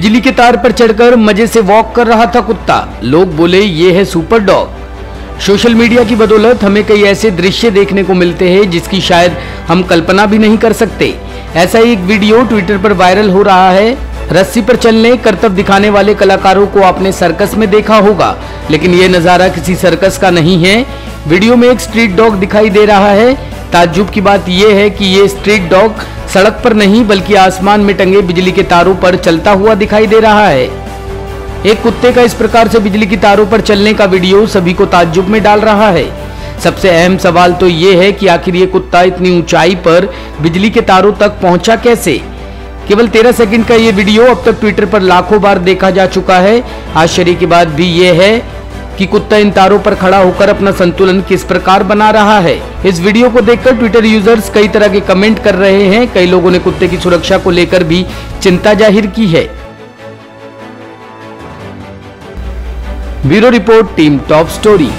बिजली के तार पर चढ़कर मज़े से वॉक कर रहा था कुत्ता। लोग बोले, ये है सुपर डॉग सोशल मीडिया की बदौलत हमें कई ऐसे दृश्य देखने को मिलते हैं, जिसकी शायद हम कल्पना भी नहीं कर सकते। ऐसा ही एक वीडियो ट्विटर पर वायरल हो रहा है। रस्सी पर चलने, करतब दिखाने वाले कलाकारों को आपने सर्कस में देखा होगा। लेकिन ये नज़ारा किसी सर्कस का नहीं है। वीडियो में एक स्ट्रीट डॉग दिखाई दे रहा है। ताज्जुब की बात यह है कि ये स्ट्रीट डॉग सड़क पर नहीं, बल्कि आसमान में टंगे बिजली के तारों पर चलता हुआ दिखाई दे रहा है। एक कुत्ते का इस प्रकार से बिजली की तारों पर चलने का वीडियो सभी को ताज्जुब में डाल रहा है। सबसे अहम सवाल तो ये है कि आखिर ये कुत्ता इतनी ऊंचाई पर बिजली के तारों तक पहुँचा कैसे? केवल तेरह सेकंड का ये वीडियो अब तक ट्विटर पर लाखों बार देखा जा चुका है। आश्चर्य की बात भी ये है कि कुत्ता इन तारों पर खड़ा होकर अपना संतुलन किस प्रकार बना रहा है। इस वीडियो को देखकर ट्विटर यूज़र्स कई तरह के कमेंट कर रहे हैं। कई लोगों ने कुत्ते की सुरक्षा को लेकर भी चिंता ज़ाहिर की है। Bureau report team top story